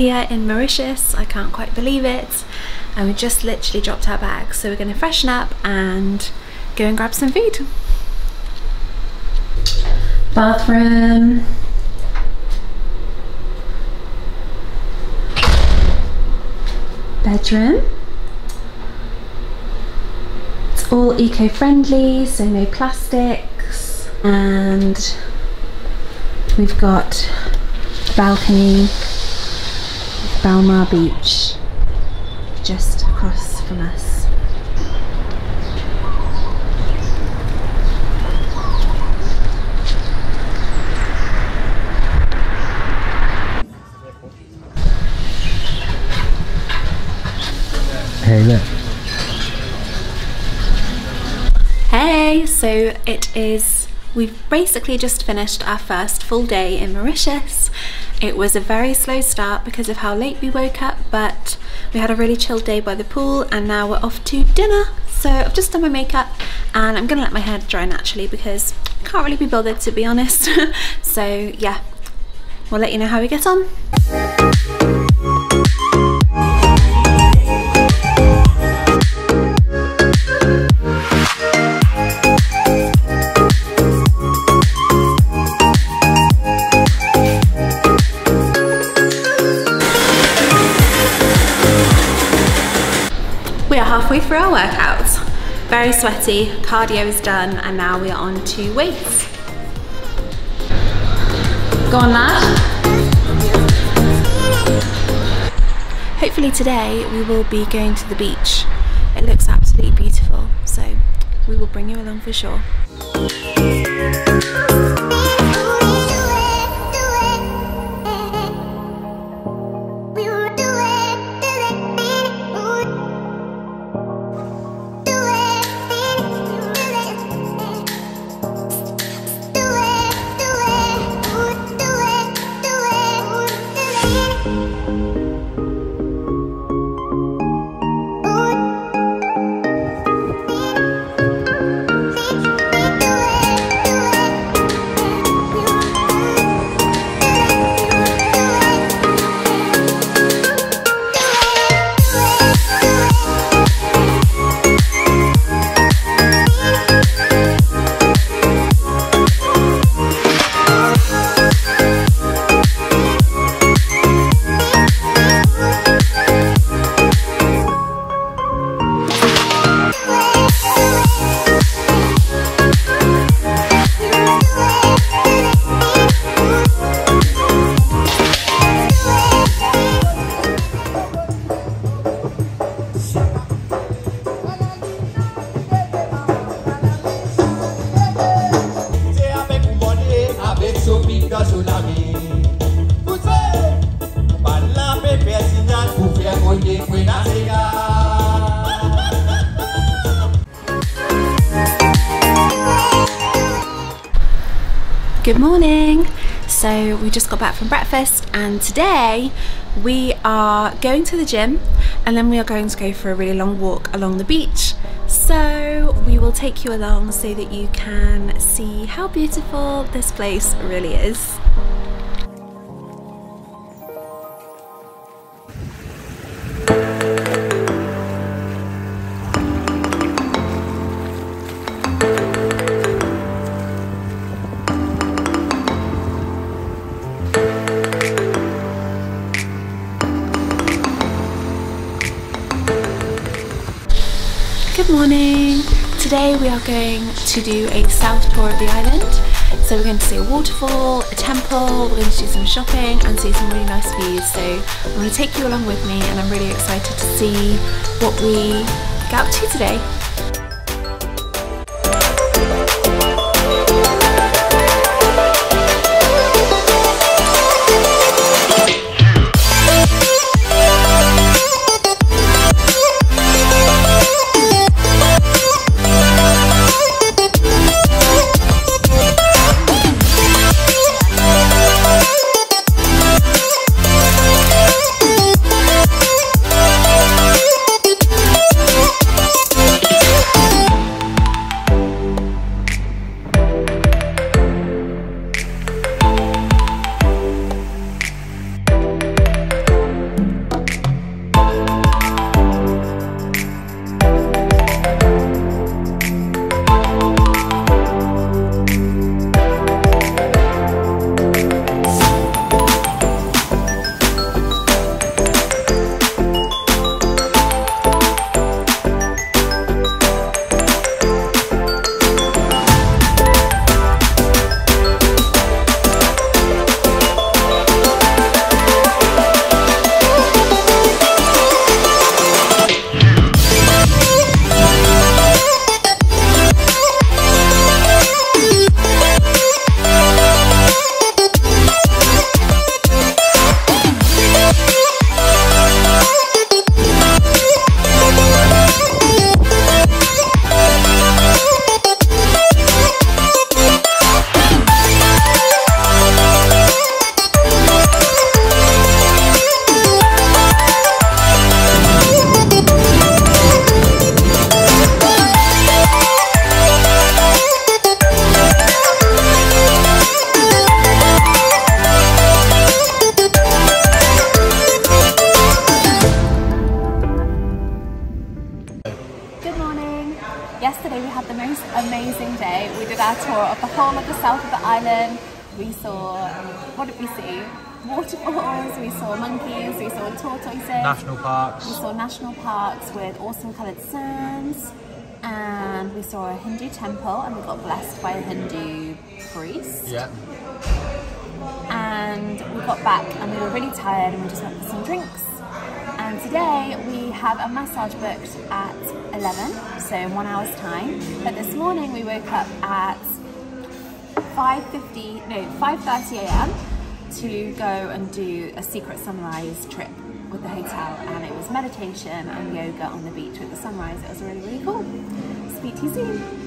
here in Mauritius. I can't quite believe it. And we just literally dropped our bags. So we're gonna freshen up and go and grab some food. Bathroom. Bedroom. It's all eco-friendly, so no plastics. And we've got balcony Belle Mare Beach just across from us. Hey, look. Hey, so it is, we've basically just finished our first full day in Mauritius. It was a very slow start because of how late we woke up, but we had a really chill day by the pool and now we're off to dinner. So I've just done my makeup and I'm gonna let my hair dry naturally because I can't really be bothered to be honest. so yeah, we'll let you know how we get on. Workouts. Very sweaty, cardio is done, and now we are on to weights. Go on, lad. Hopefully today we will be going to the beach. It looks absolutely beautiful, so we will bring you along for sure. Good morning. So we just got back from breakfast and today we are going to the gym and then we are going to go for a really long walk along the beach. So we will take you along so that you can see how beautiful this place really is. Good morning! Today we are going to do a south tour of the island. So we're going to see a waterfall, a temple, we're going to do some shopping and see some really nice views. So I'm going to take you along with me and I'm really excited to see what we get up to today. Of the of the south of the island. We saw, um, what did we see? Waterfalls, we saw monkeys, we saw tortoises. National parks. We saw national parks with awesome coloured sands. And we saw a Hindu temple and we got blessed by a Hindu priest. Yeah. And we got back and we were really tired and we just went for some drinks. And today we have a massage booked at 11, so in one hour's time. But this morning we woke up at 5.50, no, 5.30 a.m. to go and do a secret sunrise trip with the hotel and it was meditation and yoga on the beach with the sunrise. It was really, really cool. Speak to you soon.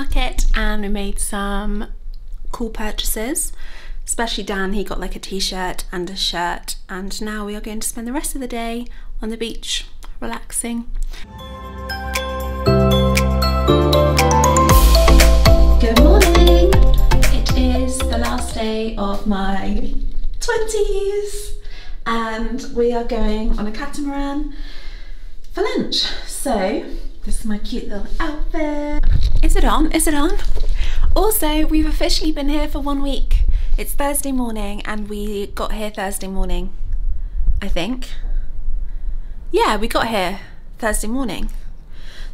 Market and we made some cool purchases. Especially Dan, he got like a t-shirt and a shirt and now we are going to spend the rest of the day on the beach relaxing. Good morning! It is the last day of my 20s and we are going on a catamaran for lunch. So this is my cute little outfit. Is it on? Is it on? Also, we've officially been here for one week. It's Thursday morning and we got here Thursday morning, I think. Yeah, we got here Thursday morning.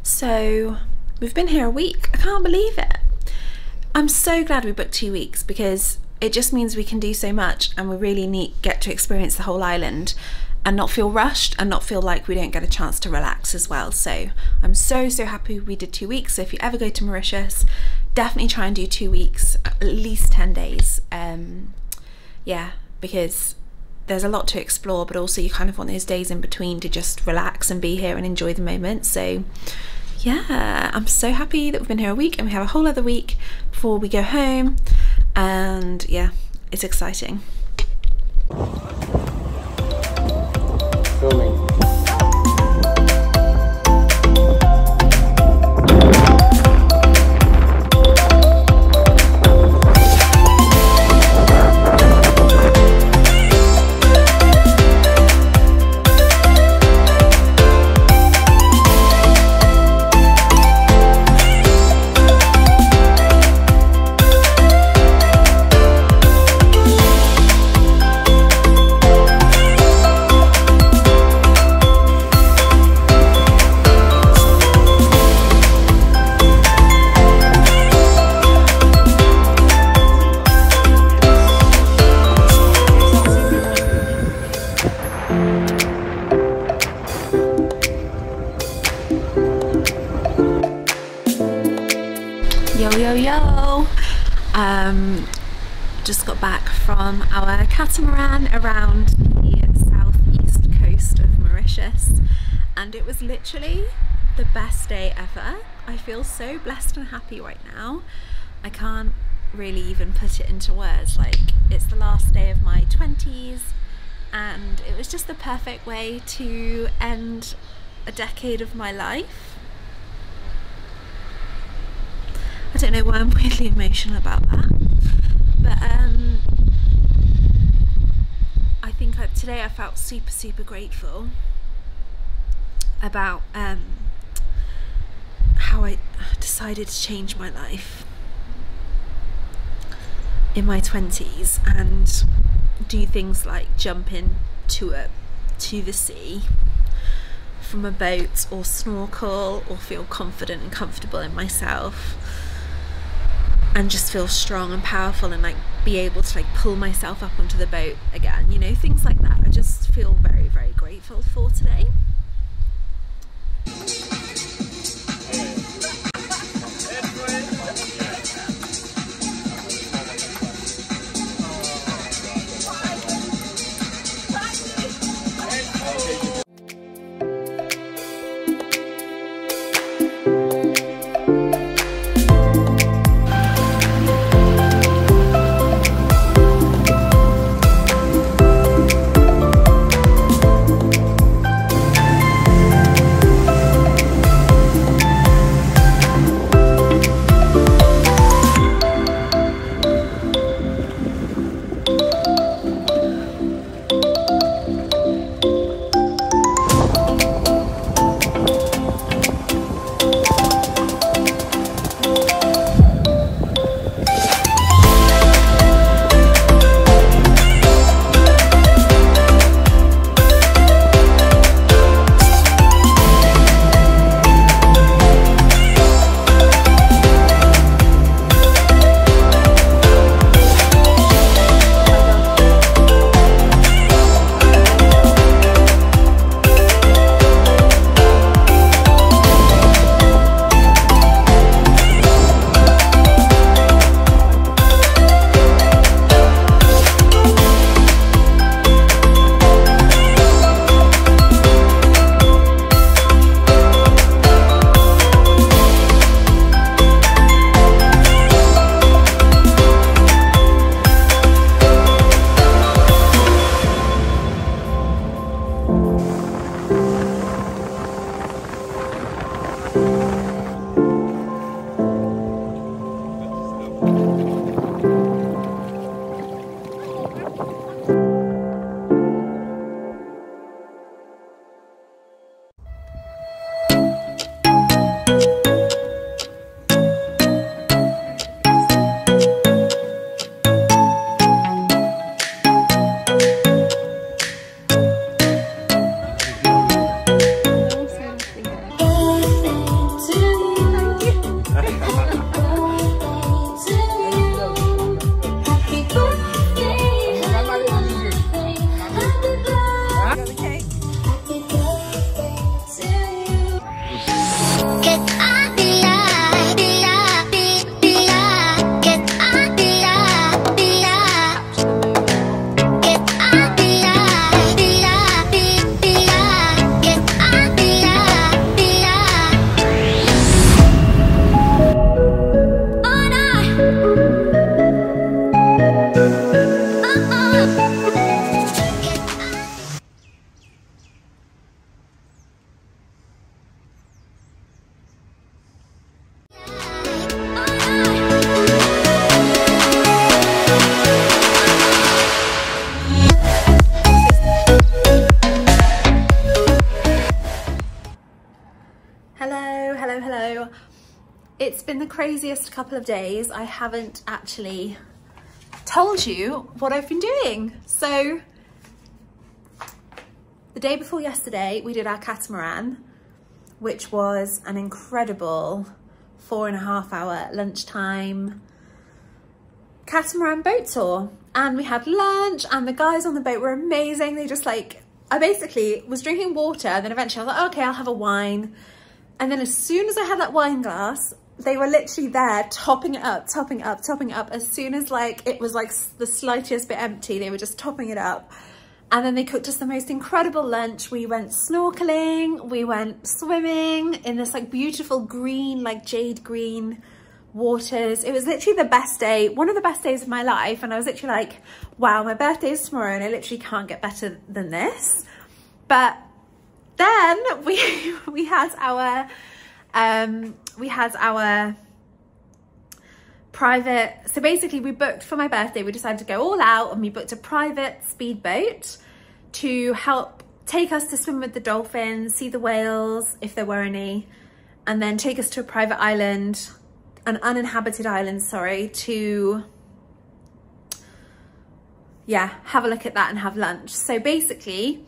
So we've been here a week. I can't believe it. I'm so glad we booked two weeks because it just means we can do so much and we really need get to experience the whole island and not feel rushed and not feel like we don't get a chance to relax as well. So I'm so, so happy we did two weeks. So if you ever go to Mauritius, definitely try and do two weeks, at least 10 days. Um, yeah, because there's a lot to explore, but also you kind of want those days in between to just relax and be here and enjoy the moment. So yeah, I'm so happy that we've been here a week and we have a whole other week before we go home. And yeah, it's exciting. Filming. Um, just got back from our catamaran around the southeast coast of Mauritius, and it was literally the best day ever. I feel so blessed and happy right now. I can't really even put it into words. Like, it's the last day of my 20s, and it was just the perfect way to end a decade of my life. I don't know why I'm weirdly emotional about that, but um, I think I, today I felt super, super grateful about um, how I decided to change my life in my 20s and do things like jump into a to the sea from a boat or snorkel or feel confident and comfortable in myself and just feel strong and powerful and like be able to like pull myself up onto the boat again you know things like that. I just feel very very grateful for today been the craziest couple of days. I haven't actually told you what I've been doing. So the day before yesterday, we did our catamaran, which was an incredible four and a half hour lunchtime catamaran boat tour. And we had lunch and the guys on the boat were amazing. They just like, I basically was drinking water. Then eventually I was like, okay, I'll have a wine. And then as soon as I had that wine glass, they were literally there topping it up, topping it up, topping it up. As soon as like it was like the slightest bit empty, they were just topping it up. And then they cooked us the most incredible lunch. We went snorkeling, we went swimming in this like beautiful green, like jade green waters. It was literally the best day, one of the best days of my life. And I was literally like, wow, my birthday is tomorrow and I literally can't get better than this. But then we, we had our, um, we had our private, so basically we booked for my birthday, we decided to go all out and we booked a private speedboat to help take us to swim with the dolphins, see the whales, if there were any, and then take us to a private island, an uninhabited island, sorry, to, yeah, have a look at that and have lunch. So basically,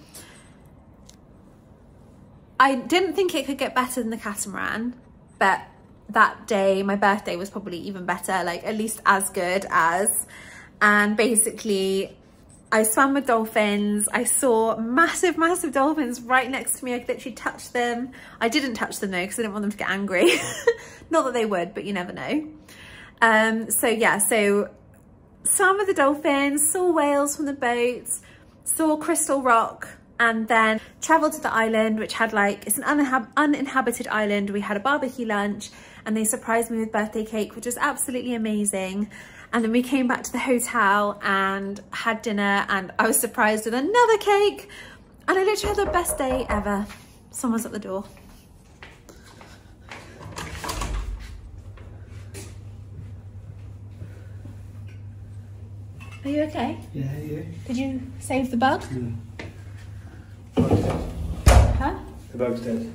I didn't think it could get better than the catamaran, but that day, my birthday was probably even better, like at least as good as. And basically I swam with dolphins. I saw massive, massive dolphins right next to me. I literally touch them. I didn't touch them though because I didn't want them to get angry. Not that they would, but you never know. Um, so yeah, so swam with the dolphins, saw whales from the boats, saw Crystal Rock, and then traveled to the island, which had like, it's an uninhabited island. We had a barbecue lunch and they surprised me with birthday cake, which was absolutely amazing. And then we came back to the hotel and had dinner and I was surprised with another cake. And I literally had the best day ever. Someone's at the door. Are you okay? Yeah, yeah. Did you save the bug? Mm. Huh? The bug's dead.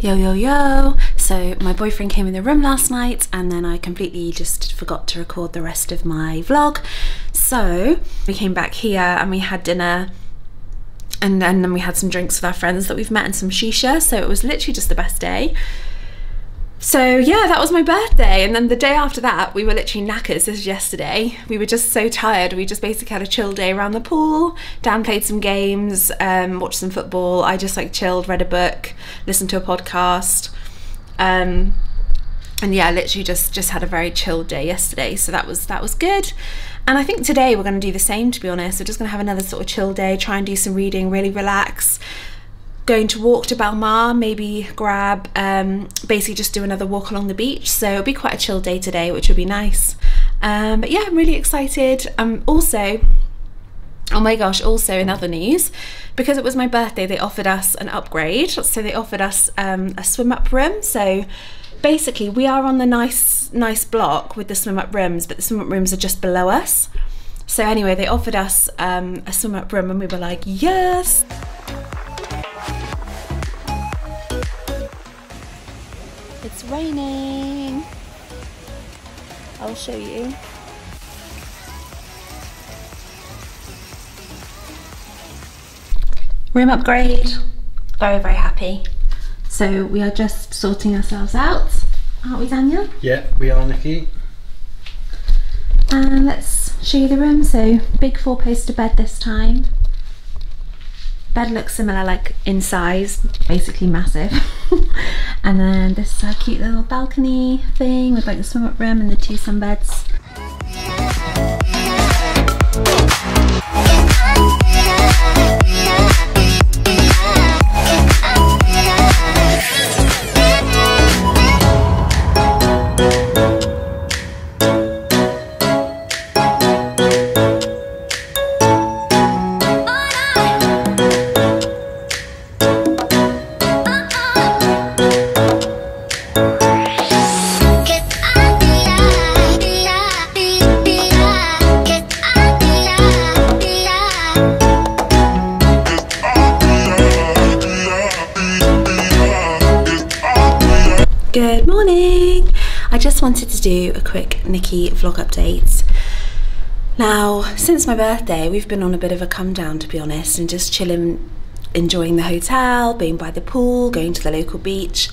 Yo, yo, yo. So my boyfriend came in the room last night and then I completely just forgot to record the rest of my vlog. So we came back here and we had dinner and then we had some drinks with our friends that we've met and some shisha. So it was literally just the best day. So yeah, that was my birthday. And then the day after that, we were literally knackers. This was yesterday. We were just so tired. We just basically had a chill day around the pool. Dan played some games, um, watched some football. I just like chilled, read a book, listened to a podcast. Um, and yeah, literally just just had a very chill day yesterday. So that was that was good. And I think today we're going to do the same. To be honest, we're just going to have another sort of chill day. Try and do some reading, really relax going to walk to Belle Mare, maybe grab, um, basically just do another walk along the beach. So it'll be quite a chill day today, which will be nice. Um, but yeah, I'm really excited. Um, also, oh my gosh, also in other news, because it was my birthday, they offered us an upgrade. So they offered us um, a swim up room. So basically we are on the nice, nice block with the swim up rooms, but the swim up rooms are just below us. So anyway, they offered us um, a swim up room and we were like, yes. It's raining. I'll show you. Room upgrade. Very, very happy. So we are just sorting ourselves out, aren't we, Daniel? Yeah, we are, Nicki. And let's show you the room. So big four poster bed this time. Bed looks similar like in size, basically massive. and then this uh, cute little balcony thing with like the swim up room and the two sunbeds. Since my birthday, we've been on a bit of a come down to be honest, and just chilling, enjoying the hotel, being by the pool, going to the local beach,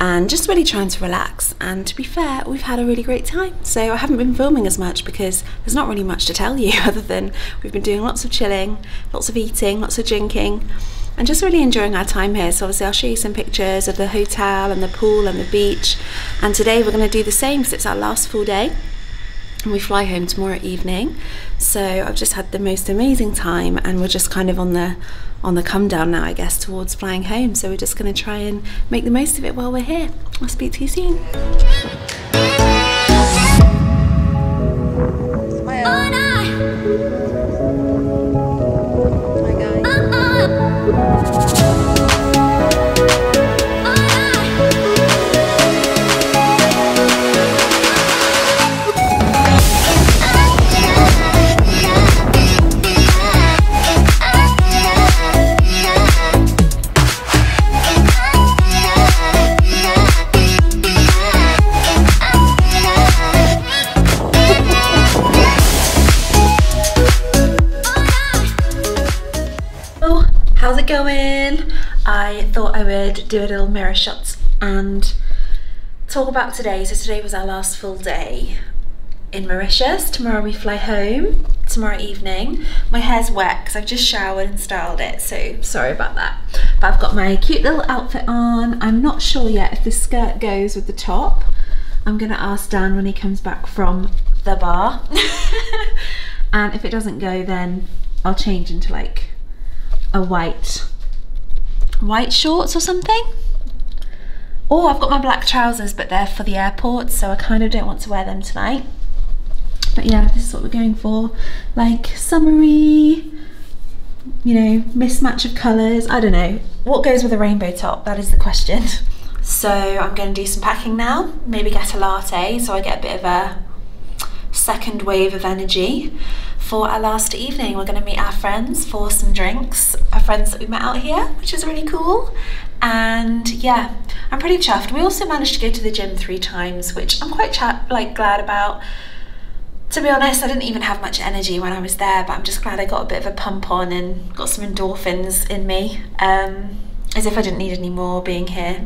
and just really trying to relax. And to be fair, we've had a really great time. So I haven't been filming as much because there's not really much to tell you other than we've been doing lots of chilling, lots of eating, lots of drinking and just really enjoying our time here. So obviously I'll show you some pictures of the hotel and the pool and the beach. And today we're going to do the same because it's our last full day. And we fly home tomorrow evening. So I've just had the most amazing time and we're just kind of on the on the come down now I guess towards flying home. So we're just going to try and make the most of it while we're here. I'll speak to you soon. how's do a little mirror shot and talk about today. So today was our last full day in Mauritius. Tomorrow we fly home. Tomorrow evening. My hair's wet because I've just showered and styled it. So sorry about that. But I've got my cute little outfit on. I'm not sure yet if the skirt goes with the top. I'm gonna ask Dan when he comes back from the bar. and if it doesn't go, then I'll change into like a white, white shorts or something. Or I've got my black trousers, but they're for the airport, so I kind of don't want to wear them tonight. But yeah, this is what we're going for. Like summery, you know, mismatch of colours. I don't know. What goes with a rainbow top? That is the question. So I'm going to do some packing now. Maybe get a latte so I get a bit of a second wave of energy for our last evening. We're going to meet our friends for some drinks, friends that we met out here, which is really cool. And yeah, I'm pretty chuffed. We also managed to go to the gym three times, which I'm quite like glad about. To be honest, I didn't even have much energy when I was there, but I'm just glad I got a bit of a pump on and got some endorphins in me, um, as if I didn't need any more being here.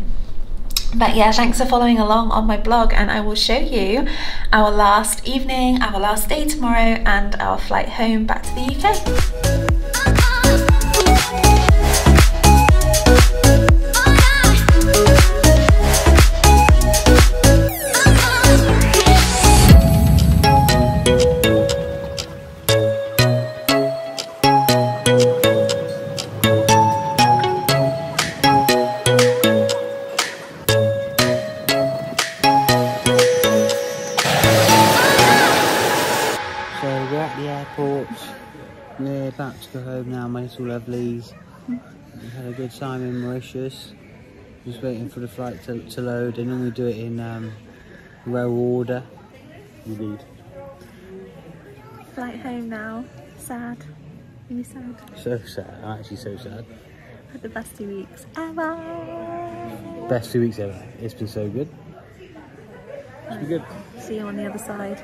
But yeah, thanks for following along on my blog and I will show you our last evening, our last day tomorrow and our flight home back to the UK. Little lovelies. We had a good time in Mauritius. Just waiting for the flight to, to load. and then we do it in um, row order. Indeed. Flight home now. Sad. Really sad? So sad. I'm actually so sad. Had the best two weeks ever. Best two weeks ever. It's been so good. It's been good. See you on the other side.